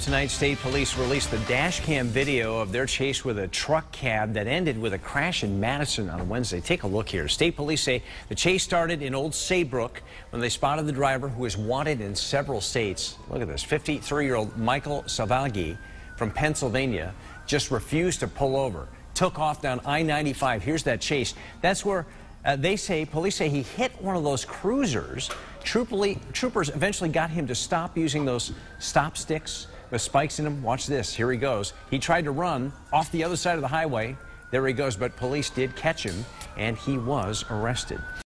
Tonight, state police released the dash cam video of their chase with a truck cab that ended with a crash in Madison on Wednesday. Take a look here. State police say the chase started in Old Saybrook when they spotted the driver who is wanted in several states. Look at this. 53-year-old Michael Savaggi from Pennsylvania just refused to pull over. Took off down I-95. Here's that chase. That's where uh, they say, police say he hit one of those cruisers. troopers eventually got him to stop using those stop sticks with spikes in him. Watch this. Here he goes. He tried to run off the other side of the highway. There he goes, but police did catch him, and he was arrested.